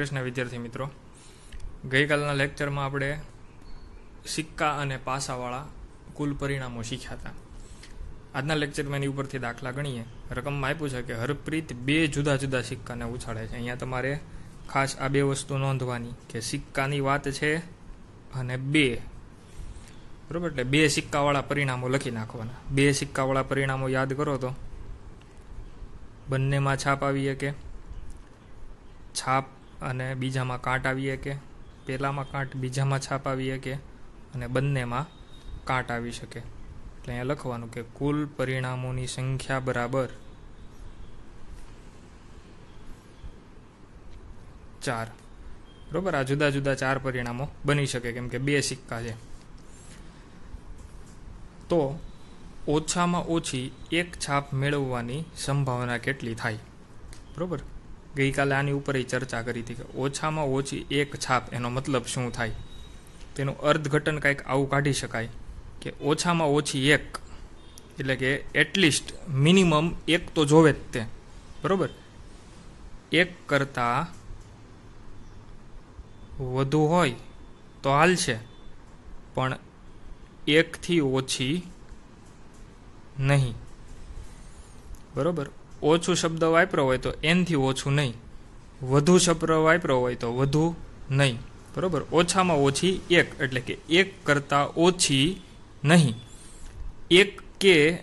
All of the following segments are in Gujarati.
કૃષ્ણ વિદ્યાર્થી મિત્રો, ગઈકાલના લેક્ચરમાં આપણે સિક્કા અને પાસાવાળા કુલ પરિણામો શીખ્યા હતા. આજના લેક્ચરમાં એની ઉપરથી દાખલા ગણીએ. રકમમાં આપ્યું છે કે હરપ્રીત બે જુદા જુદા સિક્કાને ઉછાળે છે. અહીંયા તમારે ખાસ આ બે વસ્તુ નોંધવાની કે સિક્કાની વાત છે અને બે. બરોબર? એટલે બે સિક્કાવાળા પરિણામો લખી નાખવાના. બે સિક્કાવાળા પરિણામો યાદ કરો તો. બંનેમાં છાપ આવી શકે. છાપ અને બીજામાં કાંટ આવી શકે, પહેલામાં કાંટ, બીજામાં છાપ આવી શકે અને બંનેમાં કાંટ આવી શકે. એટલે અહીંયા લખવાનું કે કુલ પરિણામોની સંખ્યા બરાબર ચાર. બરોબર? આ જુદા જુદા ચાર પરિણામો બની શકે, કેમ કે બે સિક્કા છે. તો ઓછામાં ઓછી એક છાપ મેળવવાની સંભાવના કેટલી થાય? બરોબર? ગઈકાલે આની ઉપર ચર્ચા કરી હતી કે ઓછામાં ઓછી એક છાપ એનો મતલબ શું થાય? તેનું અર્થઘટન કંઈક આવું કાઢી શકાય કે ઓછામાં ઓછી એક, એટલે કે એટલીસ્ટ મિનિમમ એક તો જોવે જ તે. બરાબર? એક કરતાં વધુ હોય તો હાલશે, પણ એકથી ઓછી નહીં. બરોબર? ઓછું શબ્દ વાપરો હોય તો એનથી ઓછું નહીં. વધુ શબ્દ વાપરો હોય તો વધુ નહીં. બરાબર? ઓછામાં ઓછી એક, એટલે કે એક કરતાં ઓછી નહીં. એક કે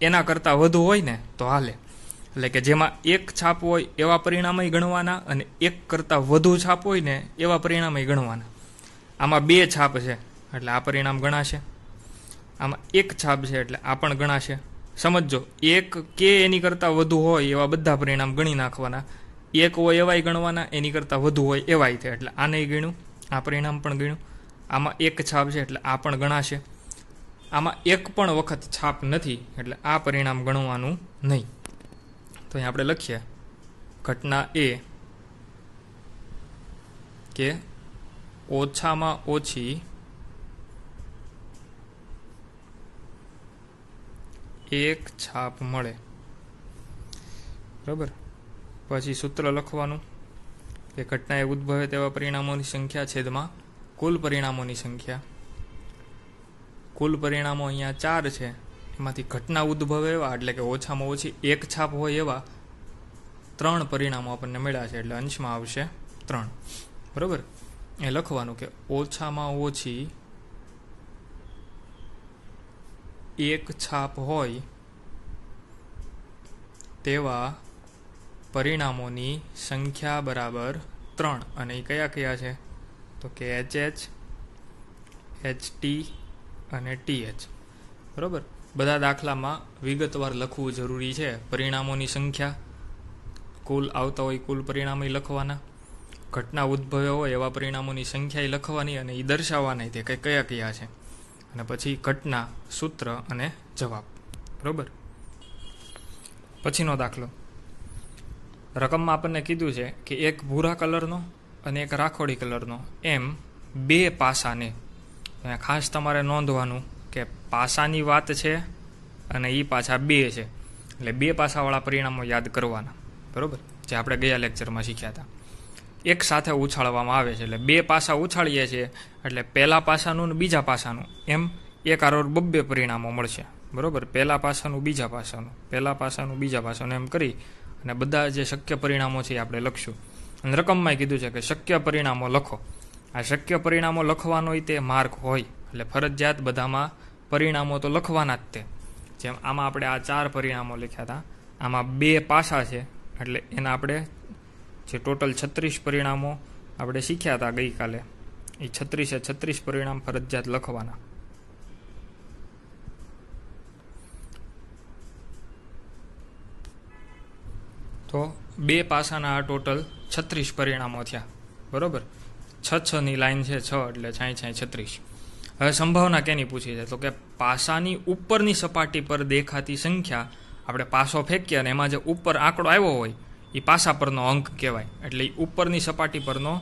એના કરતાં વધુ હોય ને, તો હાલે. એટલે કે જેમાં એક છાપ હોય એવા પરિણામય ગણવાના અને એક કરતાં વધુ છાપ હોય ને એવા પરિણામય ગણવાના. આમાં બે છાપ છે, એટલે આ પરિણામ ગણાશે. આમાં એક છાપ છે, એટલે આ પણ ગણાશે. સમજો એક કે એની કરતાં વધુ હોય એવા બધા પરિણામ ગણી નાખવાના. એક હોય એવાય ગણવાના, એની કરતાં વધુ હોય એવાય થાય. એટલે આને ગણ્યું, આ પરિણામ પણ ગણ્યું. આમાં એક છાપ છે, એટલે આ પણ ગણાશે. આમાં એક પણ વખત છાપ નથી, એટલે આ પરિણામ ગણવાનું નહીં. તો અહીં આપણે લખીએ, ઘટના એ કે ઓછામાં ઓછી એક છાપ મળે. બરાબર? પછી સૂત્ર લખવાનું. કે ઘટનાએ ઉદ્ભવે તેવા પરિણામોની સંખ્યા છેદમાં કુલ પરિણામોની સંખ્યા. કુલ પરિણામો અહીંયા ચાર છે. એમાંથી ઘટના ઉદ્ભવે એવા, એટલે કે ઓછામાં ઓછી એક છાપ હોય એવા ત્રણ પરિણામો આપણને મળ્યા છે, એટલે અંશમાં આવશે ત્રણ. બરાબર? એ લખવાનું કે ઓછામાં ઓછી એક છાપ હોય તેવા પરિણામોની સંખ્યા બરાબર ત્રણ. અને એ કયા કયા છે? તો કે એચ એચ એચ ટી અને ટી એચ બરાબર? બધા દાખલામાં વિગતવાર લખવું જરૂરી છે પરિણામોની સંખ્યા. કુલ આવતા હોય કુલ પરિણામો લખવાના. ઘટના ઉદ્ભવે હોય એવા પરિણામોની સંખ્યા લખવાની અને એ દર્શાવવાની. તે કઈ કયા કયા છે? અને પછી ઘટના, સૂત્ર અને જવાબ. બરોબર? પછીનો દાખલો. રકમમાં આપણને કીધું છે કે એક ભૂરા કલરનો અને એક રાખોડી કલરનો. એમ બે પાસાને. ખાસ તમારે નોંધવાનું કે પાસાની વાત છે અને એ પાછા બે છે. એટલે બે પાસાવાળા પરિણામો યાદ કરવાના. બરાબર? જે આપણે ગયા લેક્ચરમાં શીખ્યા હતા. એક સાથે ઉછાળવામાં આવે છે. એટલે બે પાસા ઉછાળીએ છીએ, એટલે પહેલાં પાસાનું ને બીજા પાસાનું. એમ એક આરોર બબ્બે પરિણામો મળશે. બરાબર? પહેલા પાસાનું, બીજા પાસાનું. પહેલા પાસાનું, બીજા પાસાનું એમ કરી અને બધા જે શક્ય પરિણામો છે એ આપણે લખશું. અને રકમમાં કીધું છે કે શક્ય પરિણામો લખો. આ શક્ય પરિણામો લખવાનો તે માર્ક હોય. એટલે ફરજિયાત બધામાં પરિણામો તો લખવાના જ તે. જેમ આમાં આપણે આ ચાર પરિણામો લખ્યા હતા. આમાં બે પાસા છે, એટલે એના આપણે જે ટોટલ છત્રીસ પરિણામો આપણે શીખ્યા હતા ગઈકાલે. એ છત્રીસે છત્રીસ પરિણામ ફરજિયાત લખવાના. તો બે પાસાના આ ટોટલ છત્રીસ પરિણામો થયા. બરોબર? છ છની લાઈન છે છ એટલે છાંય છાંય છત્રીસ. હવે સંભાવના કેની પૂછી છે? તો કે પાસાની ઉપરની સપાટી પર દેખાતી સંખ્યા આપણે પાસો ફેંકીએ અને એમાં જે ઉપર આંકડો આવ્યો હોય એ પાસા પરનો અંક કહેવાય. એટલે એ ઉપરની સપાટી પરનો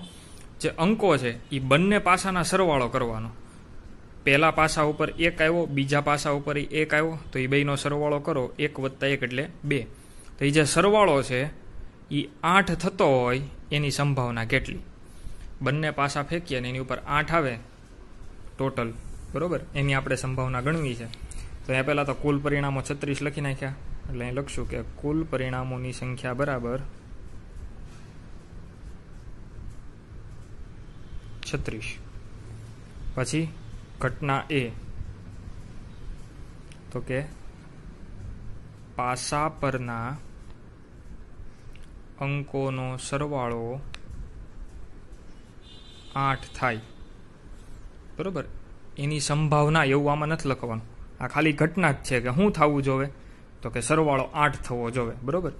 જે અંકો છે એ બંને પાસાના સરવાળો કરવાનો. પહેલા પાસા ઉપર એક આવ્યો, બીજા પાસા ઉપર એક આવ્યો, તો એ બેનો સરવાળો કરો, એક વત્તા એક એટલે બે. તો એ જે સરવાળો છે એ આઠ થતો હોય, એની સંભાવના કેટલી? બંને પાસા ફેંકીએ અને એની ઉપર આઠ આવે, ટોટલ. બરાબર? એની આપણે સંભાવના ગણવી છે. તો એ પહેલાં તો કુલ પરિણામો છત્રીસ લખી નાખ્યા. એટલે અહીં લખશું કે કુલ પરિણામોની સંખ્યા બરાબર છત્રીસ. પછી ઘટના એ. તો કે પાસા પરના અંકોનો સરવાળો આઠ થાય. બરોબર? એની સંભાવના એવું આમાં નથી લખવાનું. આ ખાલી ઘટના જ છે કે શું થવું જોવે તો કે સરવાળો આઠ થવો જોવે, બરોબર?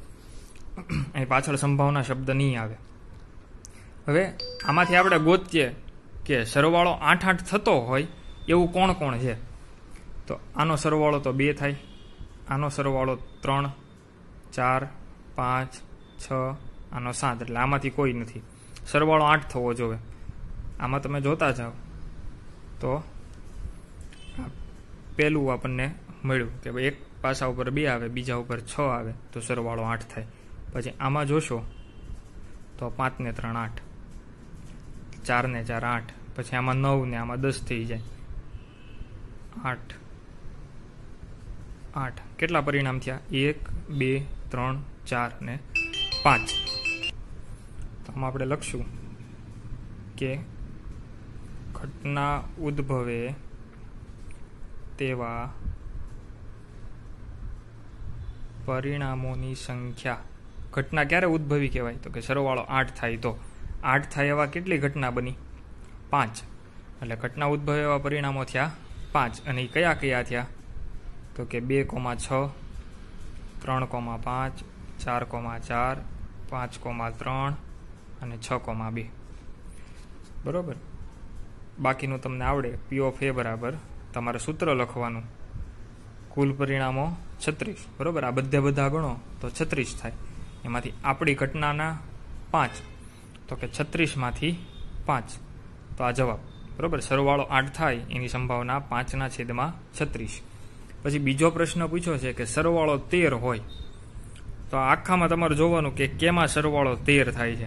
અહીં પાછળ સંભાવના શબ્દ નહીં આવે. હવે આમાંથી આપણે ગોતીએ કે સરવાળો આઠ આઠ થતો હોય એવું કોણ કોણ છે? તો આનો સરવાળો તો બે થાય. આનો સરવાળો ત્રણ, ચાર, પાંચ, છ, આનો સાત. એટલે આમાંથી કોઈ નથી. સરવાળો આઠ થવો જોવે. આમાં તમે જોતા જાઓ. તો પહેલું આપણને મળ્યું કે ભાઈ એક પાસા ઉપર બે આવે, બીજા ઉપર છ આવે, તો સરવાળો આઠ થાય. પછી આમાં જોશો, તો પાંચ ને ત્રણ આઠ ચાર ને ચાર આઠ, પછી આમાં નવ ને આમાં દસ થઈ જાય. આઠ આઠ. કેટલા પરિણામ થયા? એક, બે, ત્રણ, ચાર ને પાંચ. તો આમાં આપણે લખશું કે ઘટના ઉદ્ભવે તેવા પરિણામોની સંખ્યા. ઘટના ક્યારે ઉદ્ભવી કહેવાય? તો કે સરવાળો આઠ થાય તો. આઠ થાય એવા કેટલી ઘટના બની? પાંચ. એટલે ઘટના ઉદ્ભવે એવા પરિણામો થયા પાંચ. અને એ કયા કયા થયા? તો કે બે કોમા છ, ત્રણ કોમા પાંચ, ચાર કોમા ચાર, પાંચ કોમા ત્રણ અને છ કોમા બે. બરાબર? બાકીનું તમને આવડે. પી ઓફ એ બરાબર. તમારે સૂત્ર લખવાનું. કુલ પરિણામો છત્રીસ. બરોબર? આ બધે બધા ગણો તો છત્રીસ થાય. એમાંથી આપણી ઘટનાના પાંચ. તો કે છત્રીસમાંથી પાંચ. તો આ જવાબ. બરોબર? સરવાળો આઠ થાય, એની સંભાવના પાંચના છેદમાં છત્રીસ. પછી બીજો પ્રશ્ન પૂછ્યો છે કે સરવાળો તેર હોય, તો આખામાં તમારે જોવાનું કે કેમાં સરવાળો તેર થાય છે.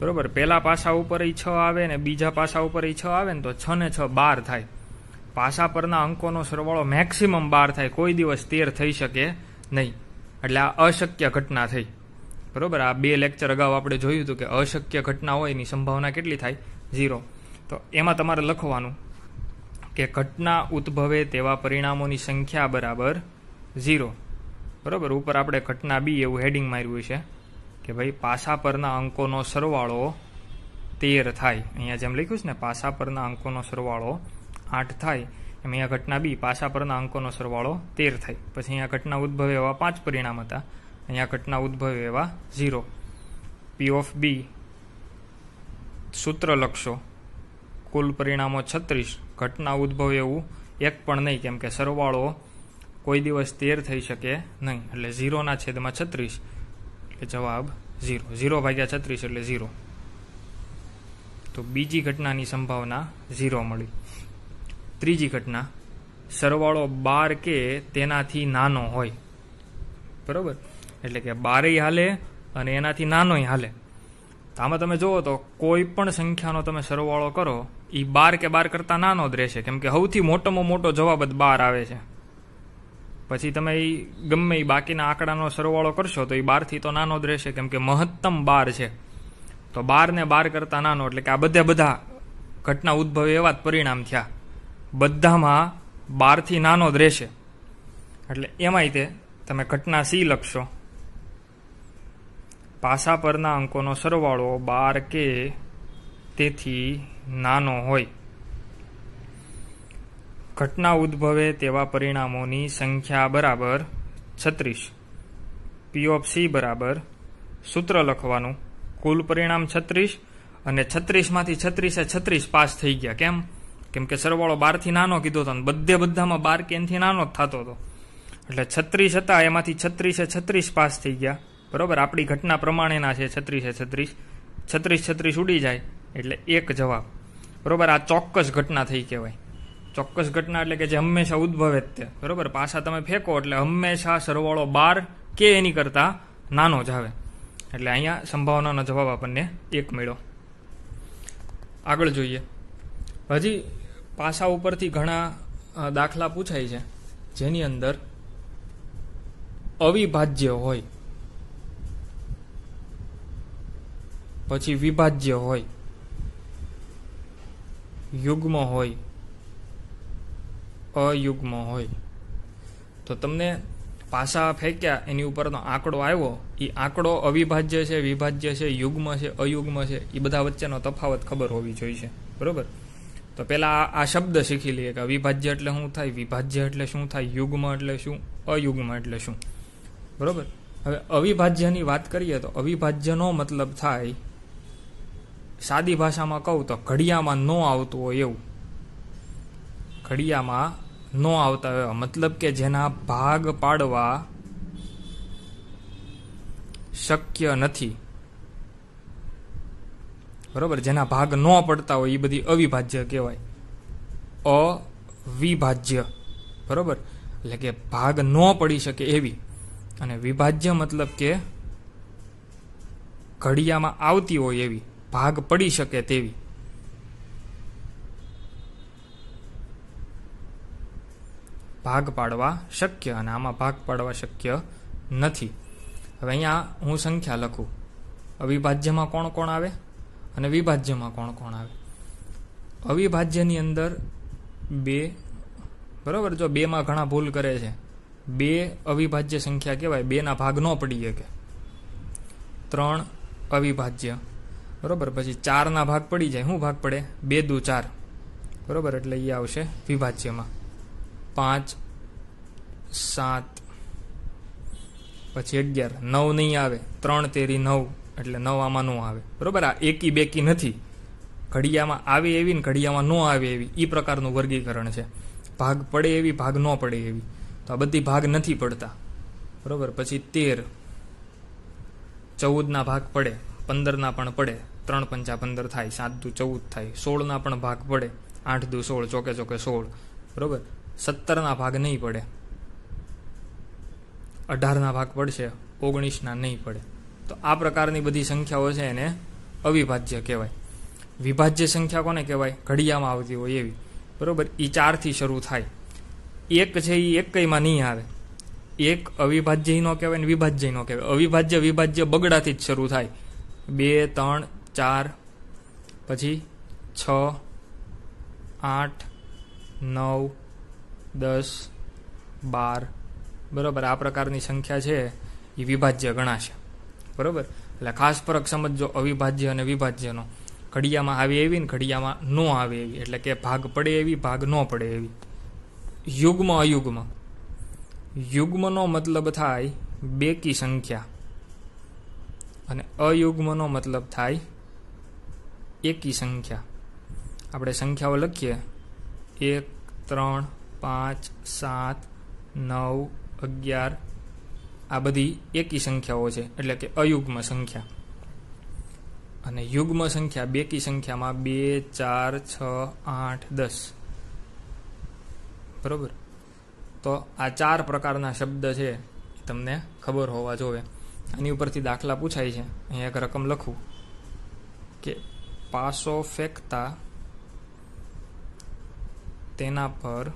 બરોબર? પહેલા પાસા ઉપર છ આવે ને બીજા પાસા ઉપર છ આવે ને તો છ ને છ બાર થાય. પાસા પરના અંકોનો સરવાળો મેક્સિમમ બાર થાય, કોઈ દિવસ તેર થઈ શકે નહીં. એટલે આ અશક્ય ઘટના થઈ. બરોબર? આ બે લેક્ચર અગાઉ આપણે જોયું હતું કે અશક્ય ઘટના હોય, એની સંભાવના કેટલી થાય? ઝીરો તો એમાં તમારે લખવાનું કે ઘટના ઉદ્ભવે તેવા પરિણામોની સંખ્યા બરાબર ઝીરો બરાબર? ઉપર આપણે ઘટના બી એવું હેડિંગ માર્યું છે કે ભાઈ પાસા પરના અંકોનો સરવાળો તેર થાય. અહીંયા જેમ લખ્યું છે ને, પાસા પરના અંકોનો સરવાળો આઠ થાય, એમ અહીંયા ઘટના બી પાસા પરના અંકોનો સરવાળો તેર થાય. પછી અહીંયા ઘટના ઉદ્ભવે એવા પાંચ પરિણામ હતા. અહીંયા ઘટના ઉદ્ભવે એવા ઝીરો પી ઓફ બી સૂત્ર લખશો. કુલ પરિણામો છત્રીસ. ઘટના ઉદ્ભવે એવું એક પણ નહીં, કેમ કે સરવાળો કોઈ દિવસ તેર થઈ શકે નહીં, એટલે ઝીરોના છેદમાં છત્રીસ. એટલે જવાબ ઝીરો ઝીરો ભાગ્યા છત્રીસ એટલે ઝીરો તો બીજી ઘટનાની સંભાવના ઝીરો મળી. ત્રીજી ઘટના. સરવાળો બાર કે તેનાથી નાનો હોય. બરોબર? એટલે કે બારેય હાલે અને એનાથી નાનોય હાલે. આમાં તમે જુઓ તો કોઈ પણ સંખ્યાનો તમે સરવાળો કરો એ બાર કે બાર કરતાં નાનો જ રહેશે. કેમ કે સૌથી મોટામાં મોટો જવાબ જ બાર આવે છે. પછી તમે એ ગમે એ બાકીના આંકડાનો સરવાળો કરશો તો એ બારથી તો નાનો જ રહેશે. કેમ કે મહત્તમ બાર છે. તો બાર ને બાર કરતાં નાનો, એટલે કે આ બધે બધા ઘટના ઉદ્ભવે એવા જ પરિણામ થયા. બધામાં બારથી નાનો જ રહેશે. એટલે એમાંય તે તમે ઘટના સી લખશો. પાસા પરના અંકોનો સરવાળો બાર કે તેથી નાનો હોય. ઘટના ઉદ્ભવે તેવા પરિણામોની સંખ્યા બરાબર છત્રીસ. પી ઓફ સી બરાબર સૂત્ર લખવાનું. કુલ પરિણામ છત્રીસ અને છત્રીસમાંથી છત્રીસે છત્રીસ પાસ થઈ ગયા. કેમ? કેમ કે સરવાળો બારથી નાનો કીધો હતો બધે બધામાં બાર કે એનથી નાનો જ થતો હતો એટલે છત્રીસ હતા, એમાંથી છત્રીસે છત્રીસ પાસ થઈ ગયા. બરોબર? આપણી ઘટના પ્રમાણેના છે, છત્રીસે છત્રીસ. છત્રીસ છત્રીસ ઉડી જાય, એટલે એક જવાબ. બરોબર? આ ચોક્કસ ઘટના થઈ કહેવાય. ચોક્કસ ઘટના એટલે કે જે હંમેશા ઉદ્ભવે જ તે. બરોબર? પાછા તમે ફેંકો, એટલે હંમેશા સરવાળો બાર કે એની કરતાં નાનો જ આવે. એટલે અહીંયા સંભાવનાનો જવાબ આપણને એક મળ્યો. આગળ જોઈએ. હજી પાસા ઉપરથી ઘણા દાખલા પૂછાય છે. જેની અંદર અવિભાજ્ય હોય. પછી વિભાજ્ય હોય. યુગ્મ હોય. અયુગ્મ હોય. તો તમને પાસા ફેંક્યા, એની ઉપરનો આંકડો આવ્યો એ આંકડો અવિભાજ્ય છે, વિભાજ્ય છે, યુગ્મ છે, અયુગ્મ છે એ બધા વચ્ચેનો તફાવત ખબર હોવી જોઈએ. બરોબર? તો પહેલા આ શબ્દ શીખી લઈએ કે અવિભાજ્ય એટલે શું થાય? વિભાજ્ય એટલે શું થાય? યુગ્મ એટલે શું? અયુગ્મ એટલે શું? બરોબર? હવે અવિભાજ્યની વાત કરીએ તો અવિભાજ્યનો મતલબ થાય, સાદી ભાષામાં કહું તો ઘડિયામાં ન આવતું હોય એવું. ઘડિયામાં ન આવતા હોય મતલબ કે જેના ભાગ પાડવા શક્ય નથી. બરોબર? જેના ભાગ ન પડતા હોય એ બધી અવિભાજ્ય કહેવાય. અવિભાજ્ય. બરોબર? એટલે કે ભાગ ન પડી શકે એવી. અને વિભાજ્ય મતલબ કે ઘડિયામાં આવતી હોય એવી. ભાગ પડી શકે તેવી. ભાગ પાડવા શક્ય અને આમાં ભાગ પાડવા શક્ય નથી. હવે અહીંયા હું સંખ્યા લખું. અવિભાજ્યમાં કોણ કોણ આવે? અને વિભાજ્યમાં કોણ કોણ આવે? અવિભાજ્યની અંદર બે, બરાબર? જો બેમાં ઘણા ભૂલ કરે છે, બે અવિભાજ્ય સંખ્યા કહેવાય, બેના ભાગ ન પડી શકે. ત્રણ અવિભાજ્ય, બરાબર? પછી ચારના ભાગ પડી જાય. શું ભાગ પડે? બે દુ ચાર. બરાબર? એટલે એ આવશે વિભાજ્યમાં. પાંચ, સાત, પછી અગિયાર. નવ નહીં આવે. ત્રણ તેરી નવ. એટલે નવ આમાં ન આવે. બરોબર? આ એકી બેકી નથી. ઘડિયામાં આવે એવી ને ઘડિયામાં ન આવે એવી. એ પ્રકારનું વર્ગીકરણ છે. ભાગ પડે એવી, ભાગ ન પડે એવી. તો આ બધી ભાગ નથી પડતા. બરોબર? પછી તેર. ચૌદના ભાગ પડે. પંદરના પણ પડે. ત્રણ પંચા પંદર થાય. સાત દુ ચૌદ થાય. સોળના પણ ભાગ પડે. આઠ દુ સોળ, ચોકે ચોકે સોળ. બરોબર? સત્તરના ભાગ નહીં પડે. અઢારના ભાગ પડશે. ઓગણીસના નહીં પડે. તો આ પ્રકારની બધી સંખ્યાઓ છે એને અવિભાજ્ય કહેવાય. વિભાજ્ય સંખ્યા કોને કહેવાય? ઘડિયામાં આવતી હોય એવી. બરોબર? એ ચારથી શરૂ થાય. એક છે એ એક કંઈમાં નહીં આવે. એક અવિભાજ્ય ન કહેવાય ને વિભાજ્ય ન કહેવાય. અવિભાજ્ય, વિભાજ્ય બગડાથી જ શરૂ થાય. બે, ત્રણ, ચાર, પછી છ, આઠ, નવ, દસ, બાર. બરાબર? આ પ્રકારની સંખ્યા છે. એ વિભાજ્ય ગણાશે. બરાબર? એટલે ખાસ ફરક સમજો અવિભાજ્ય અને વિભાજ્યનો. ઘડિયામાં આવે એવી ને ઘડિયામાં ન આવે એવી. એટલે કે ભાગ પડે એવી, ભાગ ન પડે એવી. યુગ્મ, અયુગ્મ. યુગ્મનો મતલબ થાય બેકી સંખ્યા. અને અયુગ્મનો મતલબ થાય એકી સંખ્યા. આપણે સંખ્યાઓ લખીએ. એક, ત્રણ, પાંચ, સાત, નવ, અગિયાર આ બધી એકી સંખ્યાઓ છે. એટલે કે અયુગ્મ સંખ્યા. અને યુગ્મ સંખ્યા બેકી સંખ્યામાં બે, ચાર, છ, આઠ, દસ. બરોબર? તો આ ચાર પ્રકારના શબ્દ છે તમને ખબર હોવા જોવે. આની ઉપરથી દાખલા પૂછાય છે. અહીંયા એક રકમ લખું. કે પાસો ફેંકતા તેના પર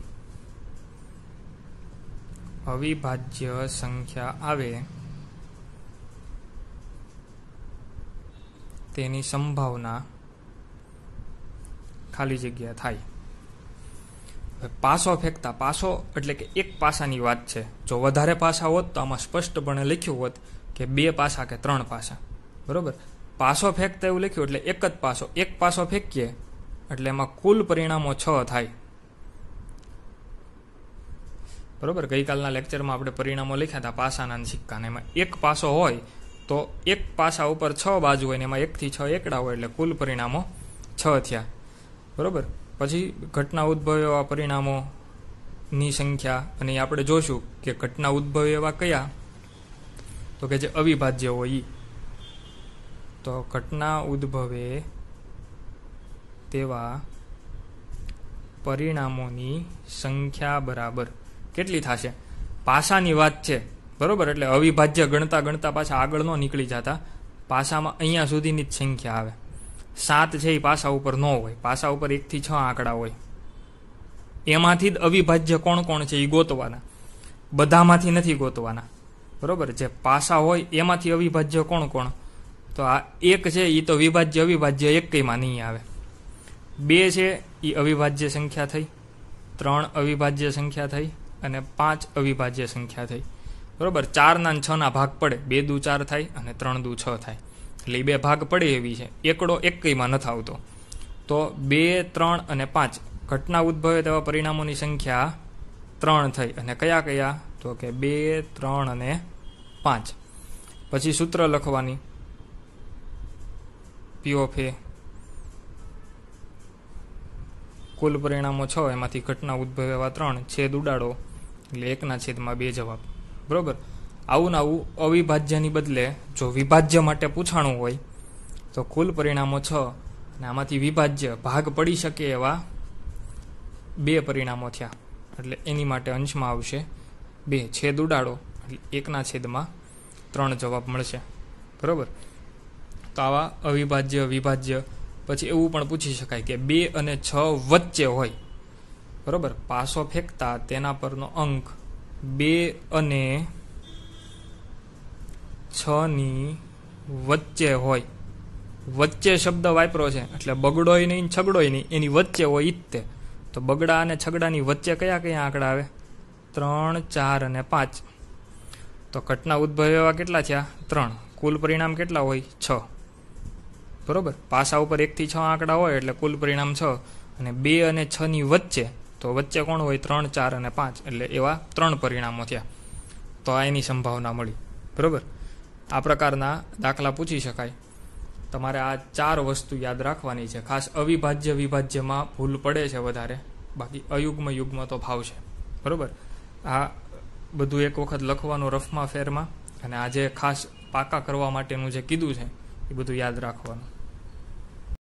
અવિભાજ્ય સંખ્યા આવે. તેની સંભાવના ખાલી જગ્યા થાય. પાસો ફેંકતા પાસો એટલે કે એક પાસાની વાત છે. જો વધારે પાસા હોત તો આમાં સ્પષ્ટપણે લખ્યું હોત કે બે પાસા કે ત્રણ પાસા. બરોબર? પાસો ફેંકતા એવું લખ્યું એટલે એક જ પાસો. એક પાસો ફેંકીએ એટલે એમાં કુલ પરિણામો છ થાય. બરોબર? ગઈકાલના લેક્ચરમાં આપણે પરિણામો લખ્યા હતા પાસાના સિક્કાને. એમાં એક પાસો હોય તો એક પાસા ઉપર છ બાજુ હોય ને એમાં એકથી છ એકડા હોય એટલે કુલ પરિણામો છ થયા. બરોબર? પછી ઘટના ઉદ્ભવે એવા પરિણામોની સંખ્યા અને આપણે જોશું કે ઘટના ઉદ્ભવે એવા કયા? તો કે જે અવિભાજ્ય હોય તો ઘટના ઉદ્ભવે તેવા પરિણામોની સંખ્યા બરાબર કેટલી થશે? પાસાની વાત છે. બરોબર? એટલે અવિભાજ્ય ગણતા ગણતા પાછા આગળ ન નીકળી જતા. પાસામાં અહીંયા સુધીની જ સંખ્યા આવે. સાત છે એ પાસા ઉપર ન હોય. પાસા ઉપર એકથી છ આંકડા હોય. એમાંથી જ અવિભાજ્ય કોણ કોણ છે એ ગોતવાના. બધામાંથી નથી ગોતવાના. બરોબર? જે પાસા હોય એમાંથી અવિભાજ્ય કોણ કોણ? તો આ એક છે એ તો વિભાજ્ય અવિભાજ્ય એકમાં નહીં આવે. બે છે એ અવિભાજ્ય સંખ્યા થઈ. ત્રણ અવિભાજ્ય સંખ્યા થઈ. અને પાંચ અવિભાજ્ય સંખ્યા થઈ. બરોબર? ચારના છના ભાગ પડે. બે દુ ચાર થાય અને ત્રણ દુ છ થાય. એટલે એ બે ભાગ પડે એવી છે. એકડો એકમાં નથી આવતો. તો બે, ત્રણ અને પાંચ. ઘટના ઉદ્ભવે તેવા પરિણામોની સંખ્યા ત્રણ થઈ. અને કયા કયા? તો કે બે, ત્રણ અને પાંચ. પછી સૂત્ર લખવાની. પી એ કુલ પરિણામો છ. એમાંથી ઘટના ઉદ્ભવે એવા ત્રણ. છેદ ઉડાડો. એટલે એકના છેદમાં બે જવાબ. બરોબર? આવું આવું અવિભાજ્યની બદલે જો વિભાજ્ય માટે પૂછાણું હોય, તો કુલ પરિણામો છ અને આમાંથી વિભાજ્ય ભાગ પડી શકે એવા બે પરિણામો થયા. એટલે એની માટે અંશમાં આવશે બે, છેદ ઉડાડો. એટલે એકના છેદમાં ત્રણ જવાબ મળશે. બરોબર? તો આવા અવિભાજ્ય, વિભાજ્ય, પછી એવું પણ પૂછી શકાય કે બે અને છ વચ્ચે હોય. બરોબર? પાસો ફેંકતા તેના પરનો અંક બે અને છ ની વચ્ચે હોય. વચ્ચે શબ્દ વાપરો છે, એટલે બગડોય નહીં છગડોય નહીં, એની વચ્ચે હોય ઈતે તો. બગડા અને છગડાની વચ્ચે કયા કયા આંકડા આવે? ત્રણ, ચાર અને પાંચ. તો ઘટના ઉદ્ભવ એવા કેટલા થયા? ત્રણ. કુલ પરિણામ કેટલા હોય? છ. બરોબર? પાસા ઉપર એકથી છ આંકડા હોય, એટલે કુલ પરિણામ છ. અને બે અને છ ની વચ્ચે તો વચ્ચે કોણ હોય? ત્રણ, ચાર અને પાંચ. એટલે એવા ત્રણ પરિણામો થયા. તો આ એની સંભાવના મળી. બરોબર? આ પ્રકારના દાખલા પૂછી શકાય. તમારે આ ચાર વસ્તુ યાદ રાખવાની છે. ખાસ અવિભાજ્ય વિભાજ્યમાં ભૂલ પડે છે વધારે. બાકી અયુગ્મ યુગ્મ તો ભાવ છે. બરોબર? આ બધું એક વખત લખવાનું રફમાં ફેરમાં. અને આજે ખાસ પાકા કરવા માટેનું જે કીધું છે, એ બધું યાદ રાખવાનું.